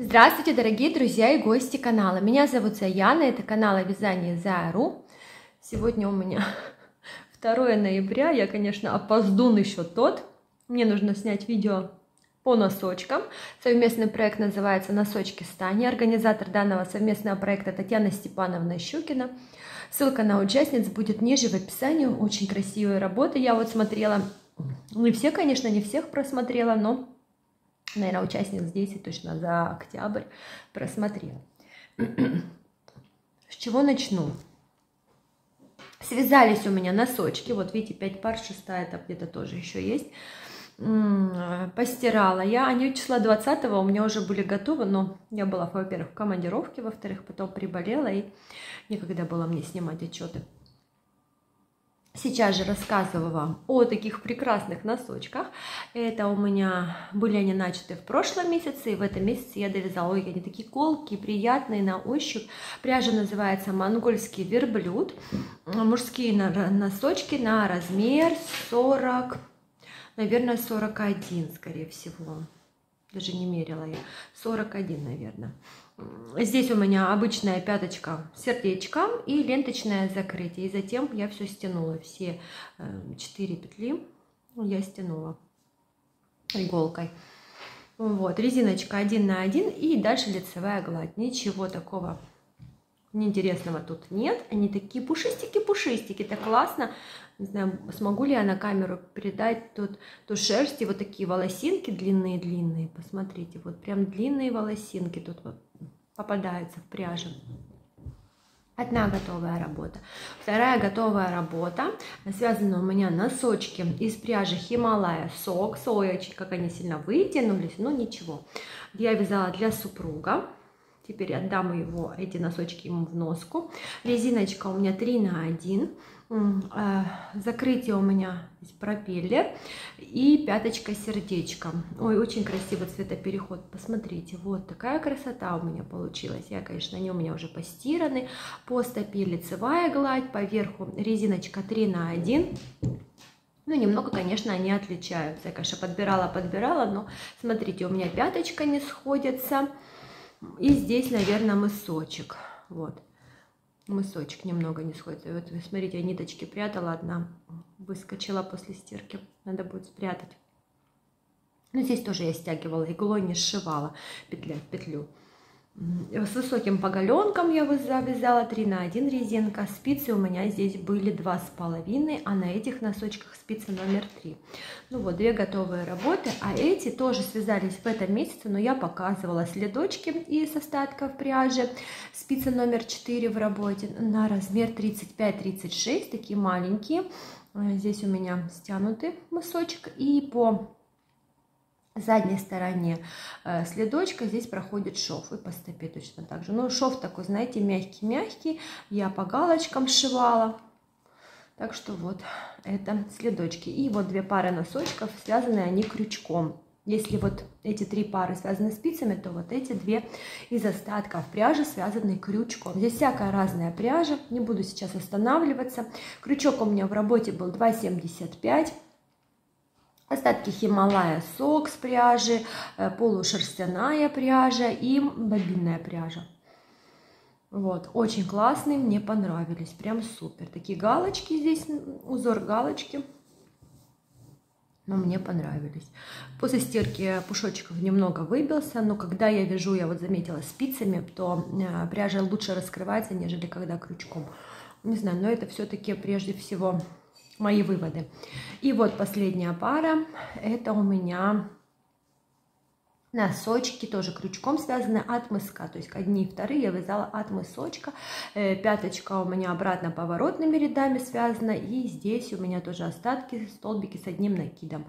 Здравствуйте, дорогие друзья и гости канала. Меня зовут Заяна, это канал о вязании Зару. Сегодня у меня 2 ноября, я, конечно, опоздун еще тот. Мне нужно снять видео по носочкам. Совместный проект называется «Носочки Стани». Организатор данного совместного проекта Татьяна Степановна Щукина. Ссылка на участниц будет ниже в описании. Очень красивые работы. Я вот смотрела, не все, конечно, не всех просмотрела, но наверное, участниц 10 точно за октябрь просмотрела. С чего начну? Связались у меня носочки, вот видите, 5 пар, шестая это где-то тоже еще есть. Постирала я, они числа 20 у меня уже были готовы, но я была, во-первых, в командировке, во-вторых, потом приболела, и некогда было мне снимать отчеты. Сейчас же рассказываю вам о таких прекрасных носочках. Это у меня были они начаты в прошлом месяце, и в этом месяце я довязала. Ой, они такие колкие, приятные на ощупь. Пряжа называется монгольский верблюд. Мужские носочки на размер 40, наверное, 41, скорее всего. Даже не мерила я. 41, наверное. Здесь у меня обычная пяточка сердечком и ленточное закрытие. И затем я все стянула, все 4 э, петли я стянула иголкой. Вот, резиночка 1 на 1 и дальше лицевая гладь. Ничего такого неинтересного тут нет. Они такие пушистики-пушистики, это классно. Не знаю, смогу ли я на камеру передать тут ту шерсть и вот такие волосинки длинные-длинные. Посмотрите, вот прям длинные волосинки тут вот попадаются в пряже. Одна готовая работа. Вторая готовая работа. Связаны у меня носочки из пряжи Хималая Сок. Очень как они сильно вытянулись, но ничего. Я вязала для супруга. Теперь отдам его, эти носочки ему в носку. Резиночка у меня 3 на 1. Э, закрытие у меня здесь пропеллер и пяточка сердечко. Ой, очень красивый цветопереход. Посмотрите, вот такая красота у меня получилась. Я, конечно, они у меня уже постираны. По стопе лицевая гладь, поверху резиночка 3 на 1. Ну, немного, конечно, они отличаются. Я, конечно, подбирала-подбирала, но смотрите, у меня пяточка не сходится. И здесь, наверное, мысочек. Вот мысочек немного не сходится. Вот смотрите, я ниточки прятала, одна выскочила после стирки. Надо будет спрятать. Но здесь тоже я стягивала иглой, не сшивала петля в петлю. С высоким поголенком я завязала 3 на 1 резинка. Спицы у меня здесь были 2,5, а на этих носочках спицы номер 3. Ну вот, две готовые работы. А эти тоже связались в этом месяце, но я показывала следочки из остатков пряжи. Спицы номер 4 в работе на размер 35-36, такие маленькие. Здесь у меня стянутый мысочек. И по задней стороне э, следочка здесь проходит шов и по стопе точно так же. Но шов такой, знаете, мягкий-мягкий. Я по галочкам сшивала. Так что вот это следочки. И вот две пары носочков, связаны они крючком. Если вот эти три пары связаны спицами, то вот эти две из остатков пряжи связаны крючком. Здесь всякая разная пряжа, не буду сейчас останавливаться. Крючок у меня в работе был 2,75 Остатки Хималая сок с пряжи, э, полушерстяная пряжа и бобинная пряжа. Вот, очень классные, мне понравились, прям супер. Такие галочки здесь, узор галочки, но мне понравились. После стирки пушочков немного выбился, но когда я вяжу, я вот заметила спицами, то э, пряжа лучше раскрывается, нежели когда крючком. Не знаю, но это все-таки прежде всего мои выводы. И вот последняя пара, это у меня носочки, тоже крючком связаны от мыска, то есть одни и вторые я вязала от мысочка, э, пяточка у меня обратно поворотными рядами связана, и здесь у меня тоже остатки, столбики с одним накидом.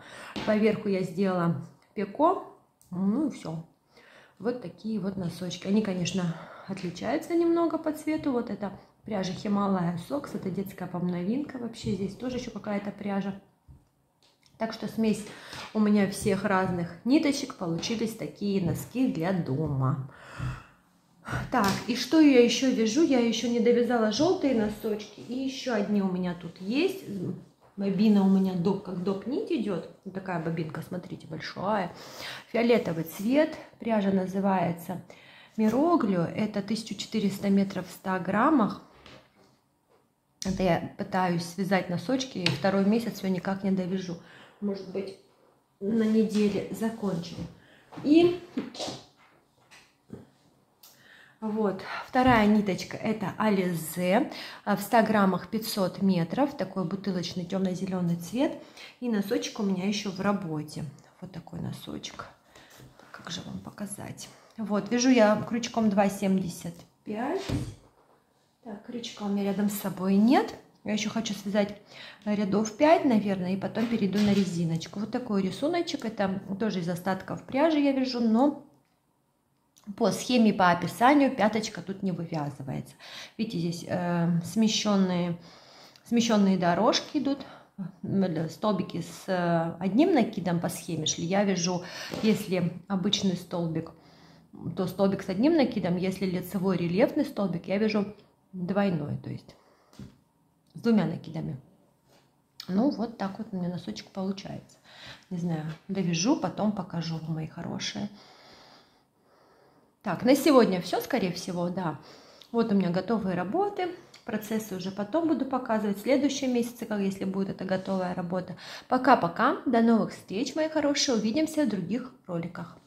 Поверху я сделала пеко, ну и все. Вот такие вот носочки. Они, конечно, отличаются немного по цвету, вот это Пряжа Хималая Сокс. Это детская, по новинка вообще. Здесь тоже еще какая-то пряжа. Так что смесь у меня всех разных ниточек. Получились такие носки для дома. Так, и что я еще вяжу? Я еще не довязала желтые носочки. И еще одни у меня тут есть. Бобина у меня доп, как доп нить идет. Вот такая бобинка, смотрите, большая. Фиолетовый цвет. Пряжа называется Мироглю. Это 1400 метров в 100 граммах. Это я пытаюсь связать носочки, и второй месяц все никак не довяжу. Может быть, на неделе закончим. И вот, вторая ниточка это Ализе, в 100 граммах 500 метров, такой бутылочный темно-зеленый цвет. И носочек у меня еще в работе, вот такой носочек. Как же вам показать? Вот, вяжу я крючком 2,75. Так, крючка у меня рядом с собой нет. Я еще хочу связать рядов 5, наверное, и потом перейду на резиночку. Вот такой рисуночек. Это тоже из остатков пряжи я вяжу, но по схеме, по описанию пяточка тут не вывязывается. Видите, здесь э, смещенные, смещенные дорожки идут, столбики с э, одним накидом по схеме шли. Я вяжу, если обычный столбик, то столбик с одним накидом, если лицевой рельефный столбик, я вяжу двойной, то есть с двумя накидами. Ну, вот так вот у меня носочек получается. Не знаю, довяжу, потом покажу, мои хорошие. Так, на сегодня все, скорее всего, да. Вот у меня готовые работы. Процессы уже потом буду показывать в следующем месяце, как если будет это готовая работа. Пока-пока. До новых встреч, мои хорошие. Увидимся в других роликах.